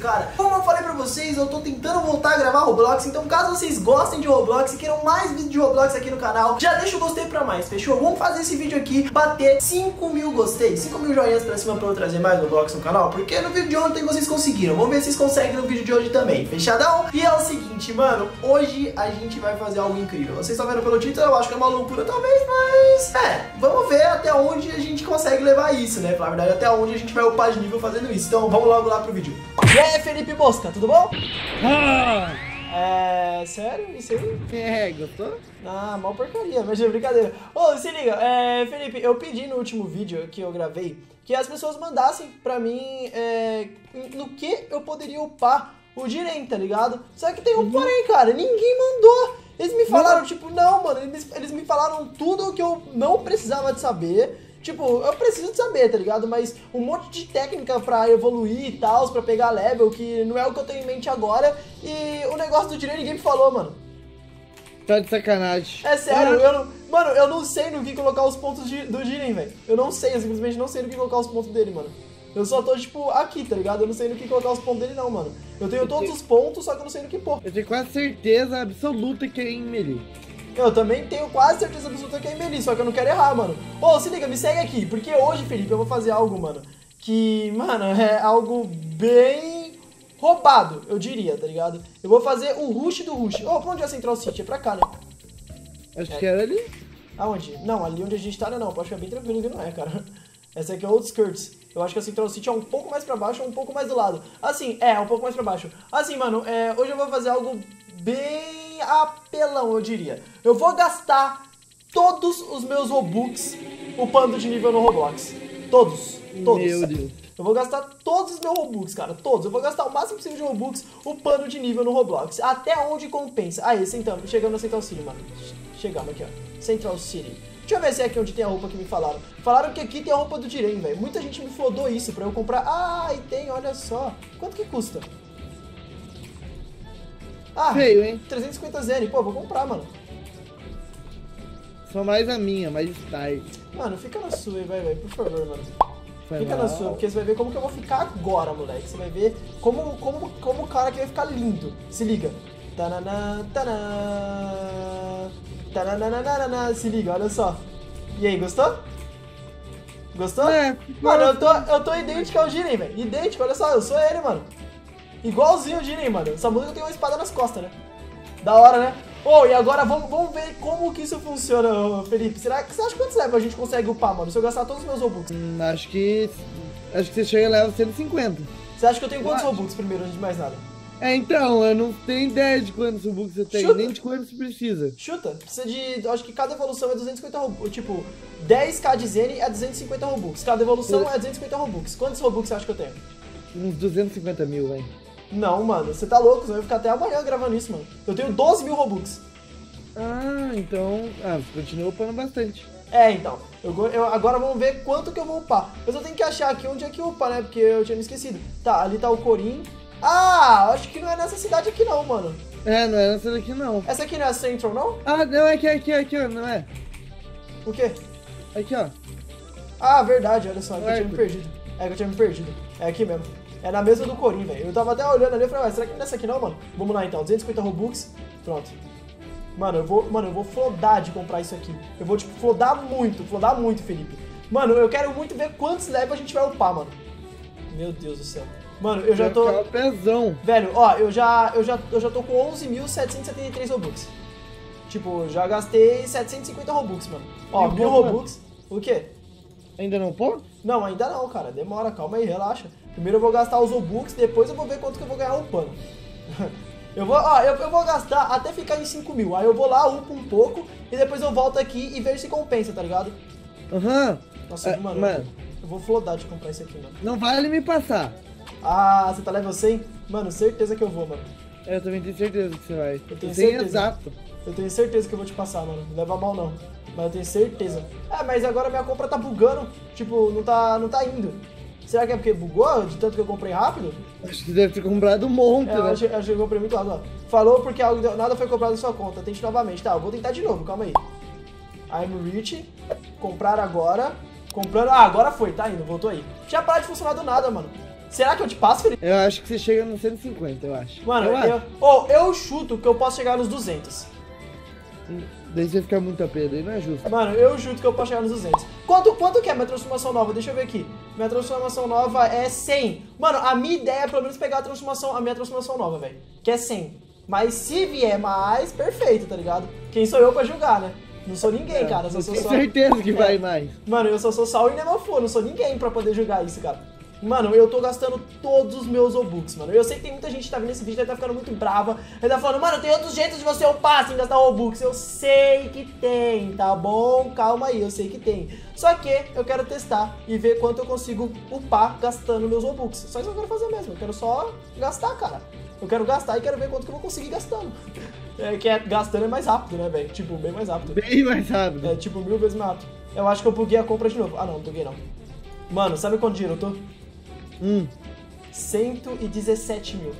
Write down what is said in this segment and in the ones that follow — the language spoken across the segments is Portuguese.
cara, pra vocês, eu tô tentando voltar a gravar Roblox. Então, caso vocês gostem de Roblox e queiram mais vídeos de Roblox aqui no canal, já deixa o gostei pra mais, fechou? Vamos fazer esse vídeo aqui bater 5 mil gostei, 5 mil joinhas pra cima pra eu trazer mais Roblox no canal. Porque no vídeo de ontem vocês conseguiram. Vamos ver se vocês conseguem no vídeo de hoje também. Fechadão? E é o seguinte, mano, hoje a gente vai fazer algo incrível. Vocês estão vendo pelo título, eu acho que é uma loucura talvez, mas é, vamos ver até onde a gente consegue levar isso, né? Na verdade, até onde a gente vai upar de nível fazendo isso. Então vamos logo lá pro vídeo. E aí, Felipe Mosca, tudo bom? Ah, É. Sério? Isso aí? é, gostou? Ah, mal porcaria, mas é brincadeira. Ô, se liga, é, Felipe, eu pedi no último vídeo que eu gravei que as pessoas mandassem pra mim é, no que eu poderia upar o Diren, tá ligado? Só que tem um porém, cara, ninguém mandou. Eles me falaram, tipo, não, mano, eles, eles me falaram tudo o que eu não precisava de saber. Tipo, eu preciso de saber, tá ligado? Mas um monte de técnica pra evoluir e tal, pra pegar level, que não é o que eu tenho em mente agora. E o negócio do Diren ninguém me falou, mano. Tá de sacanagem. É sério, eu não. Mano, eu não sei no que colocar os pontos de- do Jiren, velho. Eu não sei, eu simplesmente não sei no que colocar os pontos dele, mano. Eu só tô, tipo, aqui, tá ligado? Eu não sei no que colocar os pontos dele, não, mano. Eu tenho todos os pontos, só que eu não sei no que pôr. Eu tenho quase certeza absoluta que é em melee. Eu também tenho quase certeza absoluta que é Emeli, só que eu não quero errar, mano. Ô, se liga, me segue aqui, porque hoje, Felipe, eu vou fazer algo, mano, que, mano, é algo bem roubado, eu diria, tá ligado? Eu vou fazer o rush do rush. Ô, pra onde é a Central City? É pra cá, né? Acho que era ali. Aonde? Não, ali onde a gente tá, não. Pode ficar bem tranquilo que não é, cara. Essa aqui é Outskirts. Eu acho que a Central City é um pouco mais pra baixo ou um pouco mais do lado. Assim, é, um pouco mais pra baixo. Assim, mano, é, hoje eu vou fazer algo bem apelão, eu diria. Eu vou gastar todos os meus Robux upando de nível no Roblox. Todos. Todos. Meu Deus. Eu vou gastar todos os meus Robux, cara. Todos. Eu vou gastar o máximo possível de Robux upando de nível no Roblox. Até onde compensa. Aí, sentamos. Chegamos na Central City, mano. Chegamos aqui, ó. Central City. Deixa eu ver se é aqui onde tem a roupa que me falaram. Falaram que aqui tem a roupa do Diren, velho. Muita gente me flodou isso pra eu comprar. Ah, e tem, olha só. Quanto que custa? Ah, Feio, hein? 350 zen. Pô, vou comprar, mano. Só mais a minha, mais style. Mano, fica na sua aí, vai, vai. Por favor, mano. Foi Fica mal. na sua, porque você vai ver como que eu vou ficar agora, moleque. Você vai ver como, como, como o cara aqui vai ficar lindo. Se liga. Tananã, tanã. Tananana, se liga, olha só. E aí, gostou? Gostou? É, Mano, eu tô, eu tô idêntico ao Jiren, velho. Idêntico, olha só, eu sou ele, mano. Igualzinho o Jiren, mano. Que eu tenho uma espada nas costas, né? Da hora, né? Ô, e agora vamos, vamos ver como que isso funciona, Felipe. Será que você acha quantos levels a gente consegue upar, mano? Se eu gastar todos os meus Robux. Hum, acho que. Acho que você chega e leva 150. Você acha que eu tenho quantos Eu acho. Robux primeiro, antes de mais nada? É, então, eu não tenho ideia de quantos Robux você tem, Chuta. nem de quantos você precisa. Chuta, precisa de. Acho que cada evolução é 250 Robux. Tipo, 10k de Zen é 250 Robux. Cada evolução é 250 Robux. Quantos Robux você acha que eu tenho? Uns 250 mil, velho. Não, mano, você tá louco, você vai ficar até amanhã gravando isso, mano. Eu tenho 12 mil Robux. Ah, então. Ah, você continua upando bastante. É, então. Eu, eu- agora vamos ver quanto que eu vou upar. Mas eu tenho que achar aqui onde é que upa, né? Porque eu tinha me esquecido. Tá, ali tá o Corim. Ah, acho que não é nessa cidade aqui não, mano. É, não é nessa daqui não. Essa aqui não é a Central, não? Ah, não, é aqui, é aqui, é aqui, ó, não é? O quê? Aqui, ó. Ah, verdade, olha só, é que eu tinha me perdido. É que eu tinha me perdido. É aqui mesmo. É na mesa do Corim, velho. Eu tava até olhando ali e falei, ué, será que não é essa aqui não, mano? Vamos lá então, 250 Robux. Pronto. Mano, eu vou, mano, eu vou flodar de comprar isso aqui. Eu vou, tipo, flodar muito, flodar muito, Felipe. Mano, eu quero muito ver quantos levels a gente vai upar, mano. Meu Deus do céu. Mano, eu já tô... pezão. Velho, ó, eu já, eu já, eu já tô com 11.773 Robux. Tipo, já gastei 750 Robux, mano. Ó, mil? Robux. O quê? Ainda não pô? Não, ainda não, cara. Demora, calma aí, relaxa. Primeiro eu vou gastar os Robux, depois eu vou ver quanto que eu vou ganhar upando. eu vou, ó, eu, eu vou gastar até ficar em 5 mil. Aí eu vou lá, upo um pouco, e depois eu volto aqui e vejo se compensa, tá ligado? Aham. Nossa, É, mano, mano. Eu vou flodar de comprar isso aqui, mano. Não vale me passar. Ah, você tá level 100? Mano, certeza que eu vou, mano. Eu também tenho certeza que você vai. Eu tenho tenho certeza. exato. Eu tenho certeza que eu vou te passar, mano. Não leva mal, não. Mas eu tenho certeza. É, mas agora minha compra tá bugando. Tipo, não tá, não tá indo. Será que é porque bugou de tanto que eu comprei rápido? Acho que deve ter comprado um monte, É, eu né? achei, achei que eu comprei muito rápido. ó. Falou porque algo deu- nada foi comprado em sua conta. Tente novamente. Tá, eu vou tentar de novo, calma aí. I'm rich. Comprar agora. Comprando. Ah, agora foi, tá indo, voltou aí. Tinha parado de funcionar do nada, mano. Será que eu te passo, Felipe? Eu acho que você chega no 150, eu acho. Mano, eu, eu, acho. oh, eu chuto que eu posso chegar nos 200. Daí você fica muito a perda, aí não é justo. Mano, eu chuto que eu posso chegar nos 200. Quanto, quanto que é minha transformação nova? Deixa eu ver aqui. Minha transformação nova é 100. Mano, a minha ideia é pelo menos pegar a transformação, a minha transformação nova, velho. Que é 100. Mas se vier mais, perfeito, tá ligado? Quem sou eu pra julgar, né? Não sou ninguém, cara. Eu sou só... certeza que É. vai mais. Mano, eu só sou sal e Nemafu, não sou ninguém pra poder julgar isso, cara. Mano, eu tô gastando todos os meus Robux, mano. Eu sei que tem muita gente que tá vendo esse vídeo e tá ficando muito brava. Ele tá falando, mano, tem outros jeitos de você upar sem gastar Robux. Eu sei que tem, tá bom? Calma aí, eu sei que tem. Só que eu quero testar e ver quanto eu consigo upar gastando meus Robux. Só isso que eu quero fazer mesmo. Eu quero só gastar, cara. Eu quero gastar e quero ver quanto que eu vou conseguir gastando. É, que é, gastando é mais rápido, né, velho? Tipo, bem mais rápido. Bem mais rápido. É tipo mil vezes mais rápido. Eu acho que eu buguei a compra de novo. Ah não, não buguei não. Mano, sabe quanto dinheiro eu tô? Hum. 117 mil.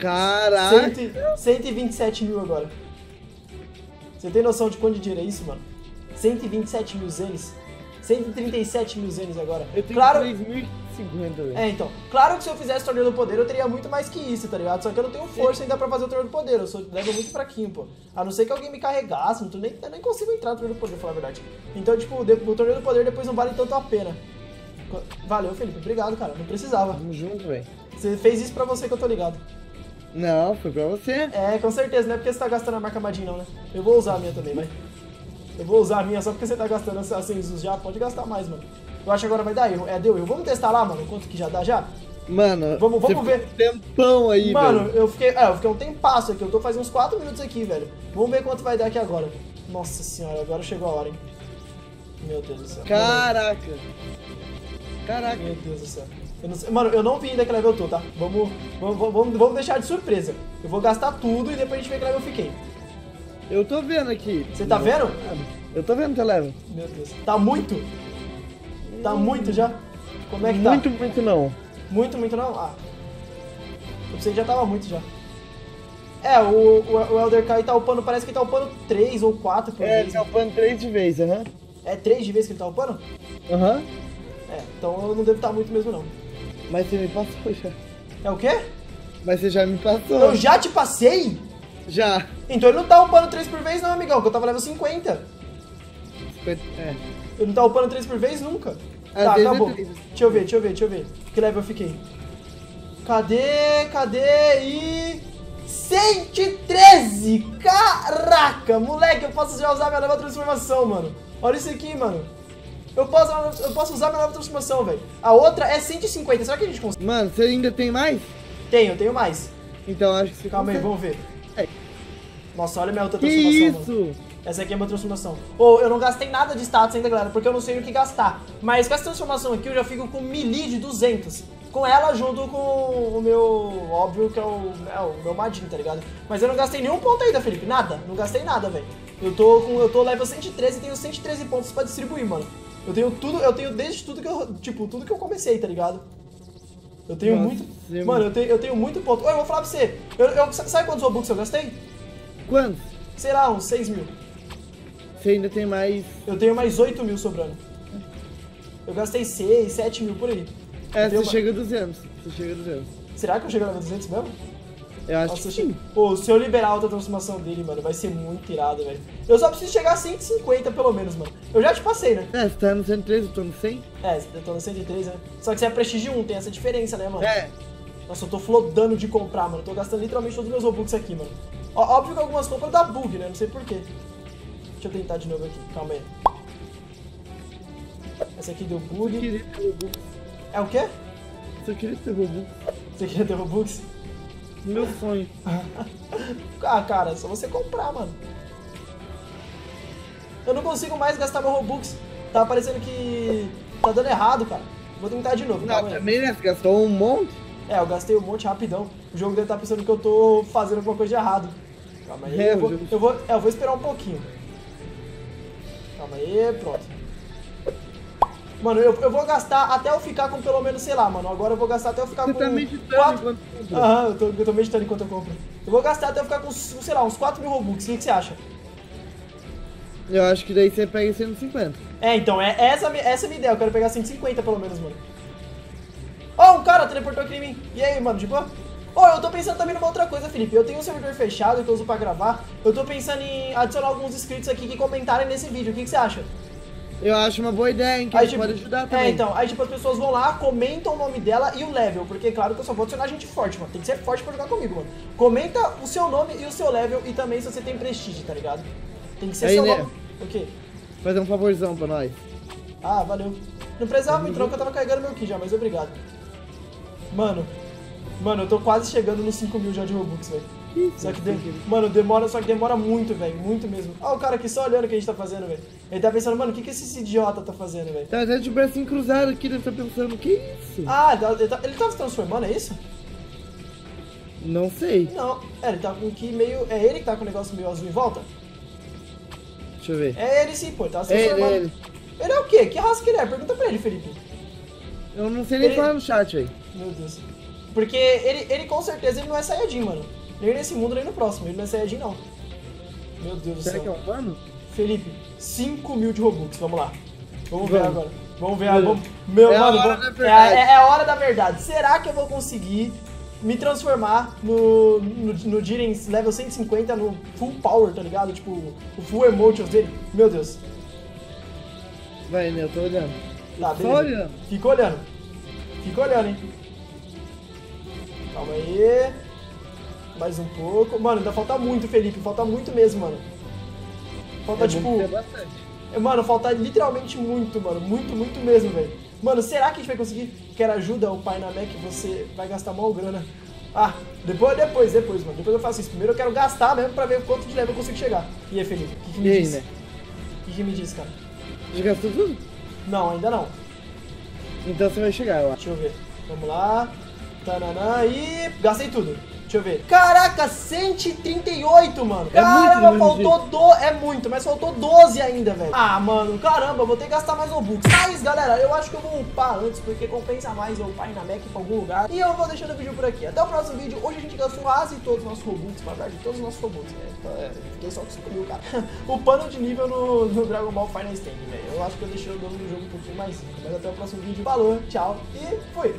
Caraca. 100, 127 mil agora. Você tem noção de quanto de dinheiro é isso, mano? 127 mil zenes. 137 mil zenes agora. Eu tenho claro, 3.050, velho. é, então. Claro que se eu fizesse torneio do poder, eu teria muito mais que isso, tá ligado? Só que eu não tenho força ainda pra fazer o torneio do poder. Eu sou level muito fraquinho, pô. A não ser que alguém me carregasse, não tô nem, eu nem consigo entrar no torneio do poder, pra falar a verdade. Então, tipo, o torneio do poder depois não vale tanto a pena. Valeu, Felipe. Obrigado, cara. Não precisava. Tamo junto, velho. Você fez isso pra você que eu tô ligado. Não, foi pra você. É, com certeza, não é porque você tá gastando a marca Madin, não, né? Eu vou usar a minha também, vai. Eu vou usar a minha só porque você tá gastando assim já, pode gastar mais, mano. Eu acho que agora vai dar erro. É, deu erro. Vamos testar lá, mano, quanto que já dá já? Mano, Vamos- vamos ver. um tempão aí, mano, velho. eu fiquei. É, eu fiquei um tempasso aqui. Eu tô fazendo uns 4 minutos aqui, velho. Vamos ver quanto vai dar aqui agora. Nossa senhora, agora chegou a hora, hein? Meu Deus do céu. Caraca. Caraca. Meu Deus do céu. Eu não Mano, eu não vi ainda que level eu tô, tá? Vamos, vamos, vamos, vamos deixar de surpresa. Eu vou gastar tudo e depois a gente vê que level eu fiquei. Eu tô vendo aqui. Você tá vendo? Eu tô vendo, Televa. Meu Deus. Tá muito? Tá muito já? Como é que tá? Muito, muito não. Muito, muito não? Ah. Eu pensei que já tava muito já. É, o, o, o Elder Kai tá upando, parece que ele tá upando 3 ou 4 por É, vez. tá upando três de vez, aham. É 3 de vez que ele tá upando? Aham. É, então eu não devo estar muito mesmo não. Mas você me passou já. É o quê? Mas você já me passou. Eu já te passei? Já. Então ele não tá upando 3 por vez não, amigão, que eu tava level 50. É. Ele não tá upando 3 por vez nunca. Às tá, é acabou. três. deixa eu ver, deixa eu ver, deixa eu ver. Que level eu fiquei? Cadê? Cadê? E... 113! Caraca! Moleque, eu posso já usar minha nova transformação, mano. Olha isso aqui, mano. Eu posso, eu posso usar minha nova transformação, velho. A outra é 150. Será que a gente consegue? Mano, você ainda tem mais? Tenho, tenho mais. Então acho que você Calma aí, consegue. vamos ver. É. Nossa, olha minha outra Que transformação, mano. isso? Essa aqui é a minha transformação. Ô, eu não gastei nada de status ainda, galera, porque eu não sei o que gastar. Mas com essa transformação aqui eu já fico com melee de 200. Com ela junto com o meu, óbvio que é o, é o meu Madin, tá ligado? Mas eu não gastei nenhum ponto ainda, Felipe. Nada. Não gastei nada, velho. Eu tô com, eu tô level 113 e tenho 113 pontos pra distribuir, mano. Eu tenho tudo, eu tenho desde tudo que eu, tipo, tudo que eu comecei, tá ligado? Eu tenho Nossa, muito, você- mano, eu tenho, eu tenho muito ponto. Ô, eu vou falar pra você. Eu, eu, sabe quantos Robux eu gastei? Quantos? Sei lá, uns 6 mil. Você ainda tem mais. Eu tenho mais 8 mil sobrando. Eu gastei 6, 7 mil por aí. É, Eu você uma- chega a 200. Você chega a 200. Será que eu chego a level 200 mesmo? Eu acho Nossa, que eu sim. Pô, se eu liberar a outra transformação dele, mano, vai ser muito irado, velho. Eu só preciso chegar a 150 pelo menos, mano. Eu já te passei, né? É, você tá no 113, eu tô no 100. É, eu tô no 103, né? Só que você é prestígio 1, tem essa diferença, né, mano? É. Nossa, eu tô flodando de comprar, mano. Eu tô gastando literalmente todos os meus Robux aqui, mano. Ó, óbvio que algumas compras dá bug, né? Não sei porquê. Deixa eu tentar de novo aqui, calma aí. Essa aqui deu Eu bug. queria ter Robux. É o quê? Eu queria ter Robux. Você queria ter Robux? Meu sonho. Ah, cara, é só você comprar, mano. Eu não consigo mais gastar meu Robux. Tá parecendo que tá dando errado, cara. Vou tentar de novo, Não, também, né? Você gastou um monte. É, eu gastei um monte rapidão. O jogo deve estar pensando que eu tô fazendo alguma coisa de errado. Calma aí, É, eu, vou, eu, vou, é, eu vou esperar um pouquinho. Calma aí, pronto. Mano, eu, eu vou gastar até eu ficar com pelo menos, sei lá, mano. Agora eu vou gastar até eu ficar Você com. tá meditando quatro- enquanto compra. Aham, eu tô, eu tô meditando enquanto eu compro. Eu vou gastar até eu ficar com, sei lá, uns 4 mil Robux. O que, que você acha? Eu acho que daí você pega 150. É, então, é essa, a mi- essa é a minha ideia. Eu quero pegar 150 pelo menos, mano. Ó, um cara teleportou aqui em mim. E aí, mano, de boa? Ó, eu tô pensando também numa outra coisa, Felipe. Eu tenho um servidor fechado que eu uso pra gravar. Eu tô pensando em adicionar alguns inscritos aqui que comentarem nesse vídeo. O que, que você acha? Eu acho uma boa ideia, hein? Que Aí, tipo, pode ajudar também. É, então, aí tipo, as pessoas vão lá, comentam o nome dela e o level, porque claro que eu só vou adicionar gente forte, mano. Tem que ser forte pra jogar comigo, mano. Comenta o seu nome e o seu level e também se você tem prestígio, tá ligado? Tem que ser Aí, seu né? nome. O quê? Fazer um favorzão pra nós. Ah, valeu. Não precisava me trocar, eu tava carregando meu ki já, mas obrigado. Mano, mano, eu tô quase chegando nos 5 mil já de Robux, velho. Só que, de... mano, demora, só que demora muito, velho, muito mesmo. Ó, o cara aqui só olhando o que a gente tá fazendo, velho. Ele tá pensando, mano, o que que esse idiota tá fazendo, velho? Tá até de bracinho cruzado aqui, deve estar pensando, que isso? Ah, ele tá, ele tá, ele tá se transformando, é isso? Não sei. Não, é, ele tá com ki meio. É ele que tá com o negócio meio azul em volta? Deixa eu ver. É ele sim, pô, ele tá se É ele, transformando. é ele. Ele é o quê? Que raça que ele é? Pergunta pra ele, Felipe. Eu não sei nem Ele- falar no chat, velho. Meu Deus. Porque ele, ele com certeza ele não é Saiyajin, mano. Nem nesse mundo, nem no próximo. Ele não é Saiyajin, não. Meu Deus do Será céu. que é um humano? Felipe, 5 mil de Robux, vamos lá. Vamos ver agora. Vamos ver agora. Meu, É a mano, hora vamos- da verdade. É, é a hora da verdade. Será que eu vou conseguir me transformar no, no, no Jiren level 150 no full power, tá ligado? Tipo, o full emotions dele? Meu Deus. Vai, né? Eu tô olhando. Tá, beleza. olhando. Fica olhando. Fica olhando, hein? Calma aí. Mais um pouco. Mano, ainda falta muito, Felipe. Falta muito mesmo, mano. Falta, É tipo... é bastante. É, Mano, falta literalmente muito, mano. Muito, muito mesmo, velho. Mano, será que a gente vai conseguir? Quer ajuda o pai na Mac? Você vai gastar mal grana. Ah, depois, depois, depois, mano. Depois eu faço isso. Primeiro eu quero gastar mesmo pra ver quanto de level eu consigo chegar. E aí, Felipe? O que, que me E aí, diz? né? O que, que me diz, cara? Já gastou tudo? Não, ainda não. Então você vai chegar, eu acho. Deixa eu ver. Vamos lá. Tananã e. Gastei tudo. Deixa eu ver. Caraca, 138, mano. É muito, Caramba, né, faltou do... É muito, mas faltou 12 ainda, velho. Ah, mano, caramba, vou ter que gastar mais Robux. Mas, galera, eu acho que eu vou upar antes, porque compensa mais eu upar na Mac pra algum lugar. E eu vou deixando o vídeo por aqui. Até o próximo vídeo. Hoje a gente gastou quase todos os nossos Robux, na verdade, todos os nossos Robux, né? Então, é, fiquei só com 5 mil, cara. Upando de nível no, no Dragon Ball Final Stand, velho. Eu acho que eu deixei o dono do jogo um pouquinho mais rico. Mas até o próximo vídeo. Falou, tchau e fui.